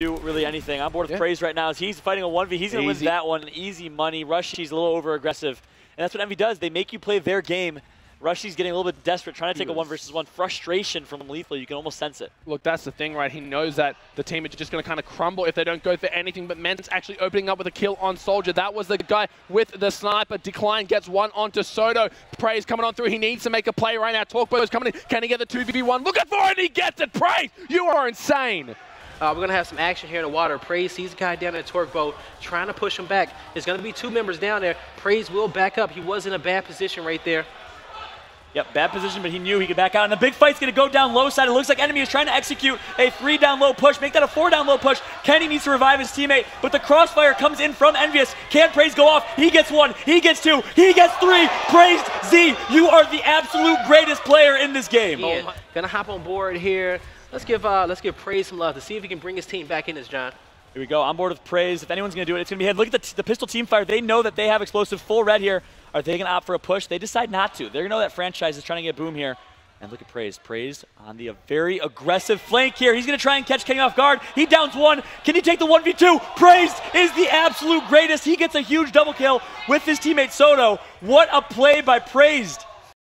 do really anything. I'm board with Yeah. Praise right now. As he's fighting a 1v. He's going to win that one. Easy money. Rushy's a little over aggressive. And that's what Envy does. They make you play their game. Rushy's getting a little bit desperate, trying to take a one versus one. Frustration from Lethal. You can almost sense it. Look, that's the thing, right? He knows that the team is just going to kind of crumble if they don't go for anything. But Men's actually opening up with a kill on Soldier. That was the guy with the sniper. Decline gets one onto Soto. Praise coming on through. He needs to make a play right now. Torque Bow is coming in. Can he get the 2v1? Looking for it. He gets it. Praise, you are insane. Uh, we're going to have some action here in the water. Praise sees the guy down at Torque Bow, trying to push him back. There's going to be two members down there. Praise will back up. He was in a bad position right there. Yep, bad position, but he knew he could back out. And the big fight's going to go down low side. It looks like Enemy is trying to execute a three down low push, make that a four down low push. Kenny needs to revive his teammate, but the crossfire comes in from Envious. Can Praise go off? He gets one, he gets two, he gets three. Praise Z, you are the absolute greatest player in this game. Is. Gonna hop on board here. Let's give uh, let's give Praise some love to see if he can bring his team back in this, John. Here we go. On board with praise. If anyone's going to do it, it's going to be head. Look at the, the pistol team fire. They know that they have explosive full red here. Are they going to opt for a push? They decide not to. To know that franchise is trying to get boom here. And look at Praise. Praise on the very aggressive flank here. He's going to try and catch Kenny off guard. He downs one. Can he take the 1v2? Praise is the absolute greatest. He gets a huge double kill with his teammate Soto. What a play by Praized.